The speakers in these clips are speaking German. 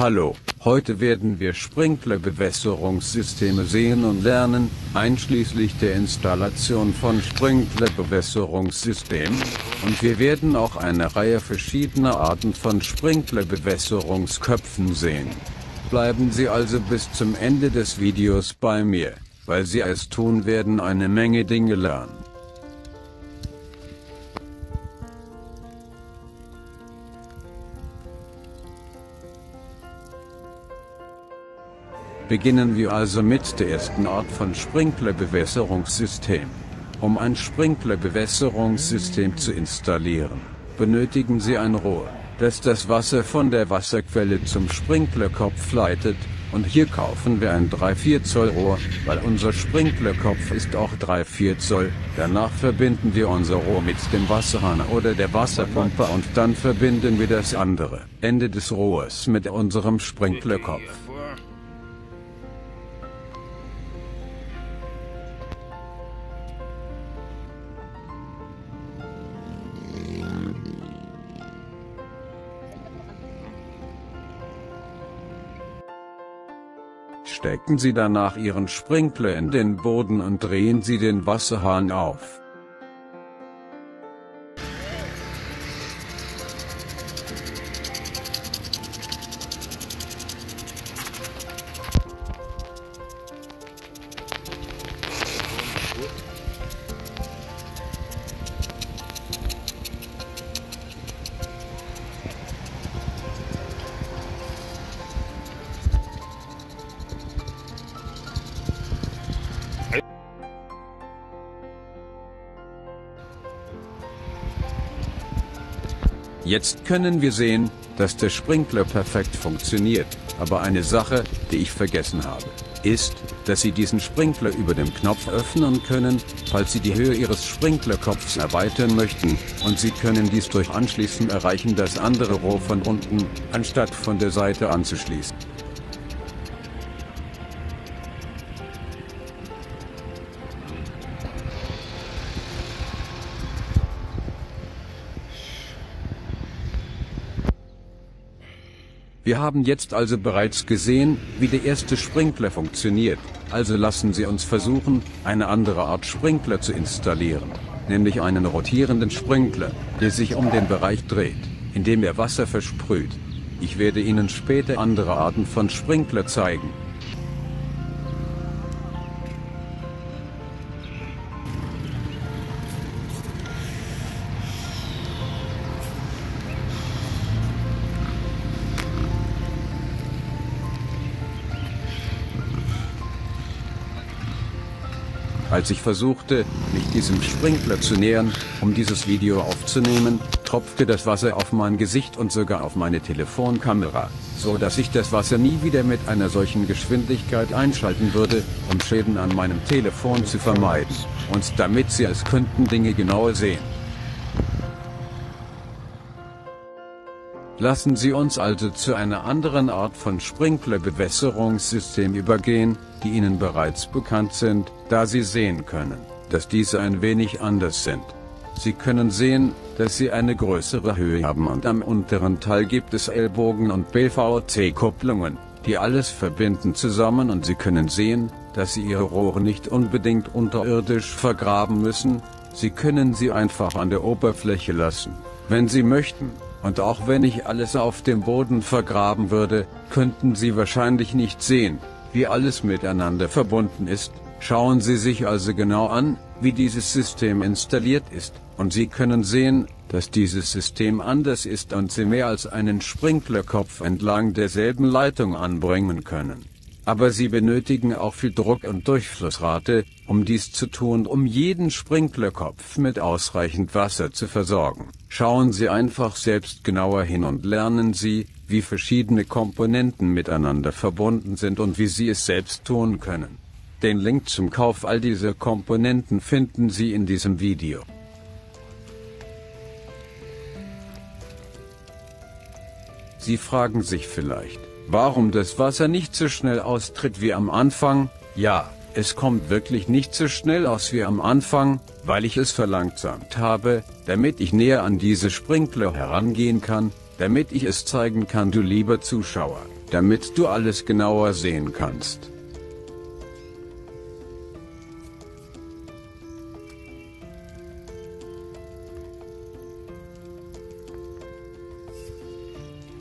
Hallo, heute werden wir Sprinklerbewässerungssysteme sehen und lernen, einschließlich der Installation von Sprinklerbewässerungssystemen. Und wir werden auch eine Reihe verschiedener Arten von Sprinklerbewässerungsköpfen sehen. Bleiben Sie also bis zum Ende des Videos bei mir, weil Sie es tun werden eine Menge Dinge lernen. Beginnen wir also mit der ersten Art von Sprinklerbewässerungssystem. Um ein Sprinklerbewässerungssystem zu installieren, benötigen Sie ein Rohr, das das Wasser von der Wasserquelle zum Sprinklerkopf leitet, und hier kaufen wir ein 3-4 Zoll Rohr, weil unser Sprinklerkopf ist auch 3-4 Zoll. Danach verbinden wir unser Rohr mit dem Wasserhahn oder der Wasserpumpe und dann verbinden wir das andere Ende des Rohrs mit unserem Sprinklerkopf. Stecken Sie danach Ihren Sprinkler in den Boden und drehen Sie den Wasserhahn auf. Jetzt können wir sehen, dass der Sprinkler perfekt funktioniert, aber eine Sache, die ich vergessen habe, ist, dass Sie diesen Sprinkler über dem Knopf öffnen können, falls Sie die Höhe Ihres Sprinklerkopfs erweitern möchten, und Sie können dies durch Anschließen erreichen das andere Rohr von unten, anstatt von der Seite anzuschließen. Wir haben jetzt also bereits gesehen, wie der erste Sprinkler funktioniert, also lassen Sie uns versuchen, eine andere Art Sprinkler zu installieren, nämlich einen rotierenden Sprinkler, der sich um den Bereich dreht, in dem er Wasser versprüht. Ich werde Ihnen später andere Arten von Sprinkler zeigen. Als ich versuchte, mich diesem Sprinkler zu nähern, um dieses Video aufzunehmen, tropfte das Wasser auf mein Gesicht und sogar auf meine Telefonkamera, so dass ich das Wasser nie wieder mit einer solchen Geschwindigkeit einschalten würde, um Schäden an meinem Telefon zu vermeiden, und damit Sie es könnten Dinge genauer sehen. Lassen Sie uns also zu einer anderen Art von Sprinklerbewässerungssystem übergehen, die Ihnen bereits bekannt sind, da Sie sehen können, dass diese ein wenig anders sind. Sie können sehen, dass sie eine größere Höhe haben und am unteren Teil gibt es Ellbogen- und BVT-Kupplungen, die alles verbinden zusammen und Sie können sehen, dass Sie Ihre Rohre nicht unbedingt unterirdisch vergraben müssen, Sie können sie einfach an der Oberfläche lassen, wenn Sie möchten. Und auch wenn ich alles auf dem Boden vergraben würde, könnten Sie wahrscheinlich nicht sehen, wie alles miteinander verbunden ist. Schauen Sie sich also genau an, wie dieses System installiert ist, und Sie können sehen, dass dieses System anders ist und Sie mehr als einen Sprinklerkopf entlang derselben Leitung anbringen können. Aber Sie benötigen auch viel Druck und Durchflussrate, um dies zu tun, um jeden Sprinklerkopf mit ausreichend Wasser zu versorgen. Schauen Sie einfach selbst genauer hin und lernen Sie, wie verschiedene Komponenten miteinander verbunden sind und wie Sie es selbst tun können. Den Link zum Kauf all dieser Komponenten finden Sie in diesem Video. Sie fragen sich vielleicht, warum das Wasser nicht so schnell austritt wie am Anfang? Ja, es kommt wirklich nicht so schnell aus wie am Anfang, weil ich es verlangsamt habe, damit ich näher an diese Sprinkler herangehen kann, damit ich es zeigen kann, du lieber Zuschauer. damit du alles genauer sehen kannst.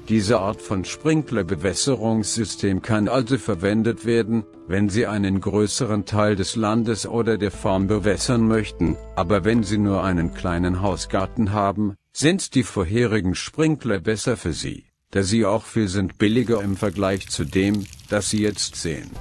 Diese Art von Sprinklerbewässerungssystem kann also verwendet werden, wenn Sie einen größeren Teil des Landes oder der Farm bewässern möchten, aber wenn Sie nur einen kleinen Hausgarten haben, sind die vorherigen Sprinkler besser für Sie, da sie auch viel sind billiger im Vergleich zu dem, das Sie jetzt sehen.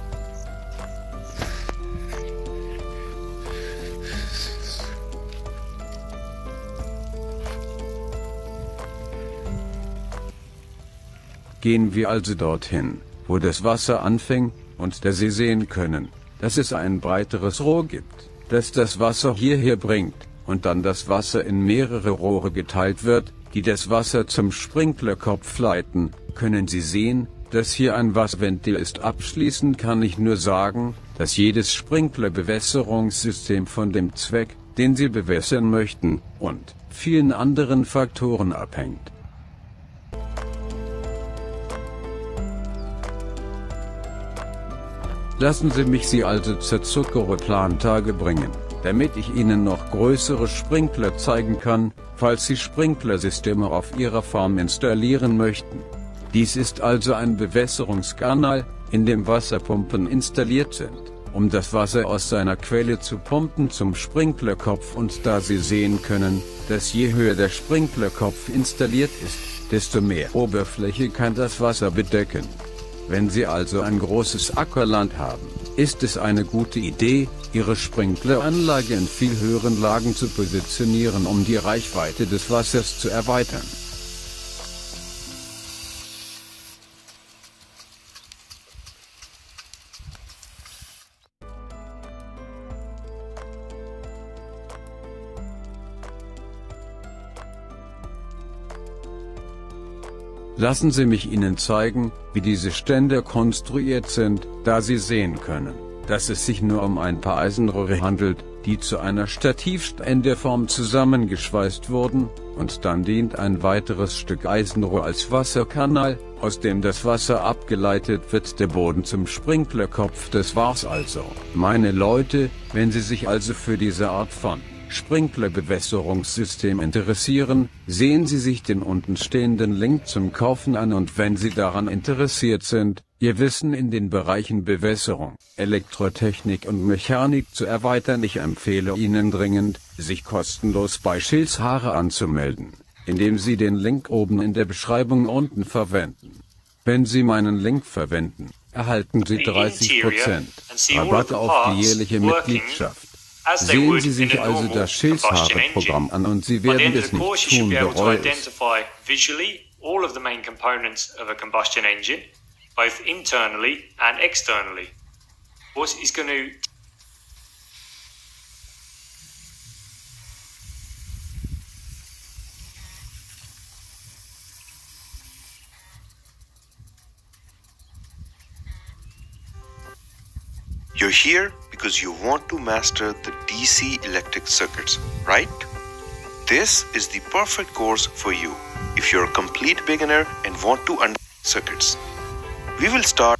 Gehen wir also dorthin, wo das Wasser anfängt, und da Sie sehen können, dass es ein breiteres Rohr gibt, das das Wasser hierher bringt, und dann das Wasser in mehrere Rohre geteilt wird, die das Wasser zum Sprinklerkopf leiten, können Sie sehen, dass hier ein Wasserventil ist. Abschließend kann ich nur sagen, dass jedes Sprinklerbewässerungssystem von dem Zweck, den Sie bewässern möchten, und vielen anderen Faktoren abhängt. Lassen Sie mich Sie also zur Zuckerrohr-Plantage bringen, damit ich Ihnen noch größere Sprinkler zeigen kann, falls Sie Sprinklersysteme auf Ihrer Farm installieren möchten. Dies ist also ein Bewässerungskanal, in dem Wasserpumpen installiert sind, um das Wasser aus seiner Quelle zu pumpen zum Sprinklerkopf und da Sie sehen können, dass je höher der Sprinklerkopf installiert ist, desto mehr Oberfläche kann das Wasser bedecken. Wenn Sie also ein großes Ackerland haben, ist es eine gute Idee, Ihre Sprinkleranlage in viel höheren Lagen zu positionieren, um die Reichweite des Wassers zu erweitern. Lassen Sie mich Ihnen zeigen, wie diese Ständer konstruiert sind, da Sie sehen können, dass es sich nur um ein paar Eisenrohre handelt, die zu einer Stativständerform zusammengeschweißt wurden, und dann dient ein weiteres Stück Eisenrohr als Wasserkanal, aus dem das Wasser abgeleitet wird der Boden zum Sprinklerkopf. Das war's also, meine Leute, wenn Sie sich also für diese Art von Sprinklerbewässerungssystem interessieren, sehen Sie sich den unten stehenden Link zum Kaufen an und wenn Sie daran interessiert sind, Ihr Wissen in den Bereichen Bewässerung, Elektrotechnik und Mechanik zu erweitern, ich empfehle Ihnen dringend, sich kostenlos bei Schilzhaare anzumelden, indem Sie den Link oben in der Beschreibung unten verwenden. Wenn Sie meinen Link verwenden, erhalten Sie 30% Rabatt auf die jährliche Mitgliedschaft. Sehen Sie sich also das Schildshaare-Programm an und Sie werden es nicht tun, bereuen all of the main components of a combustion engine, both internally and externally. What is going to You're here because you want to master the DC electric circuits, right? This is the perfect course for you if you're a complete beginner and want to understand circuits. We will start